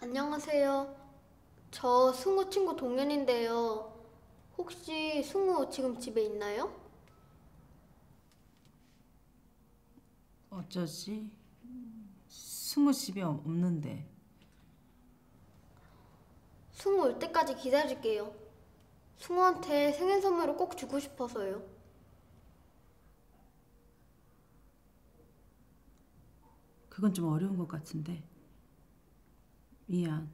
안녕하세요. 저 승우 친구 동현인데요. 혹시 승우 지금 집에 있나요? 어쩌지? 승우 집에 없는데 승우 올 때까지 기다릴게요. 승우한테 생일 선물을 꼭 주고 싶어서요. 그건 좀 어려운 것 같은데 미안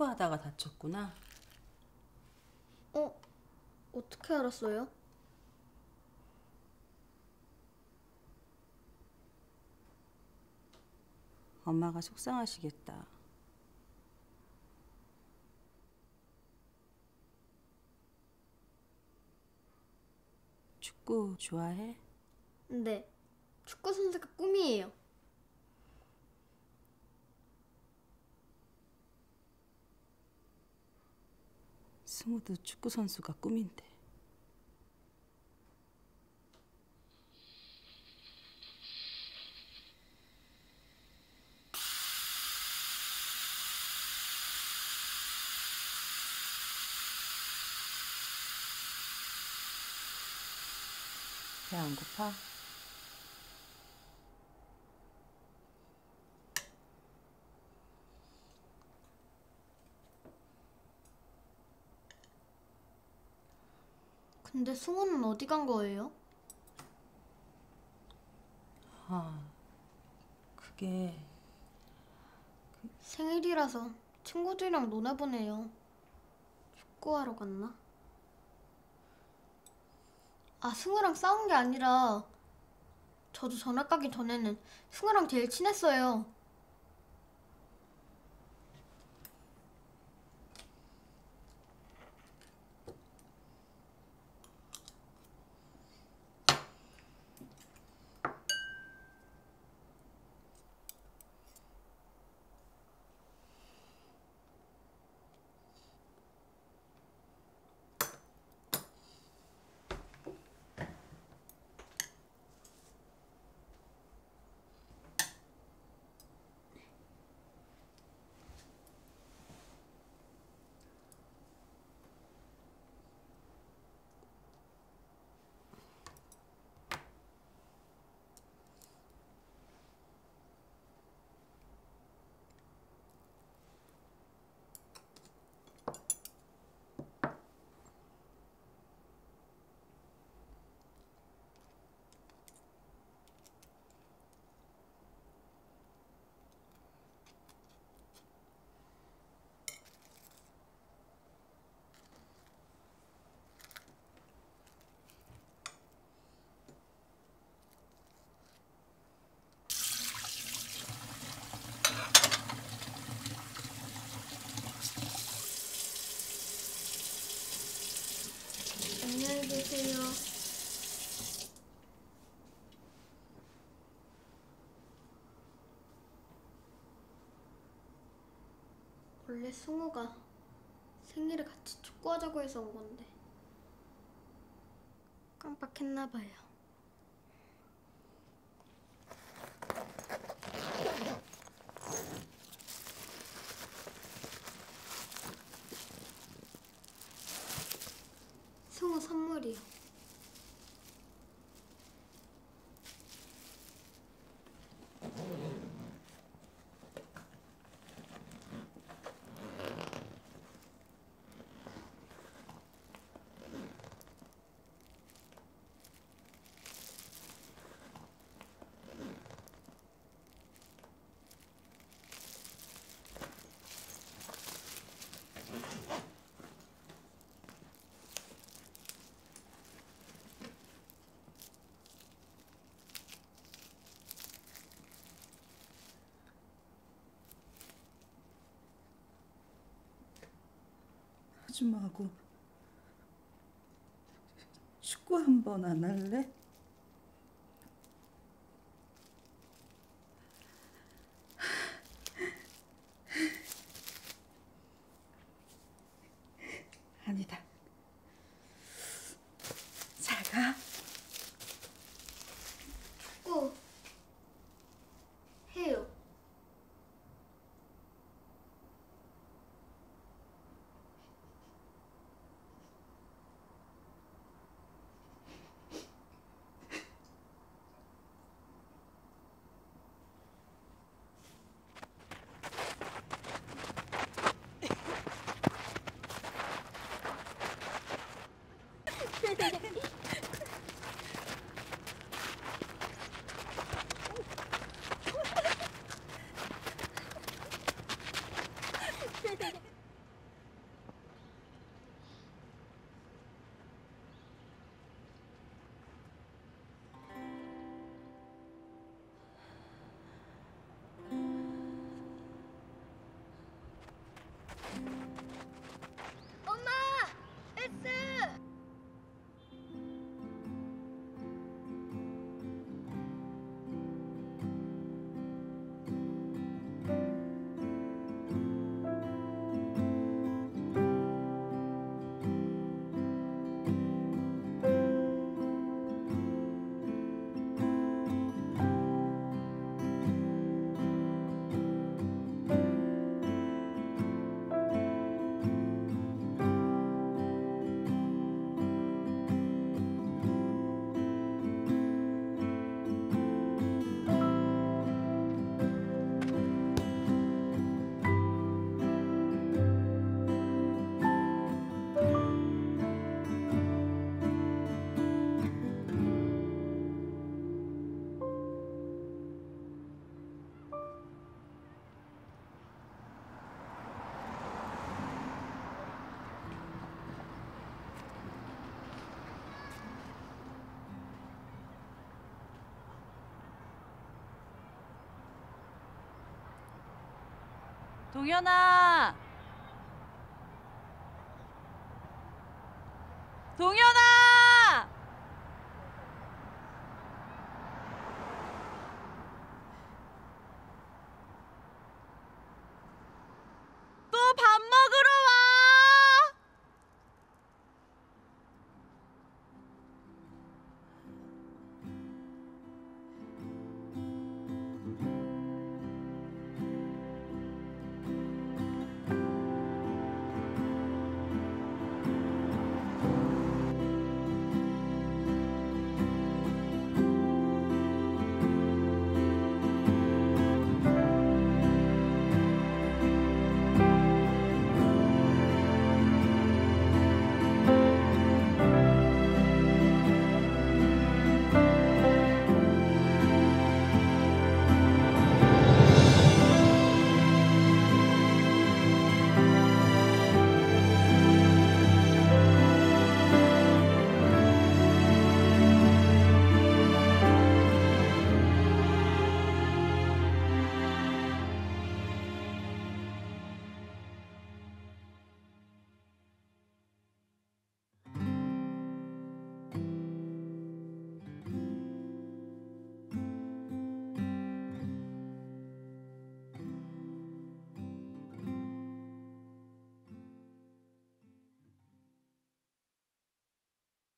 축구하다가 다쳤구나 어? 어떻게 알았어요? 엄마가 속상하시겠다 축구 좋아해? 네. 축구 선수가 꿈이에요. 승우도 축구 선수가 꿈인데 배 안 고파? 근데 승우는 어디 간 거예요? 아 그게 생일이라서 친구들이랑 노나 보네요. 축구하러 갔나? 아, 승우랑 싸운 게 아니라 저도 전학 가기 전에는 승우랑 제일 친했어요. 계세요. 원래 승우가 생일에 같이 축구하자고 해서 온 건데 깜빡했나 봐요. 승우 선물이요. 아줌마하고 축구 한 번 안 할래? 동현아! 동현아!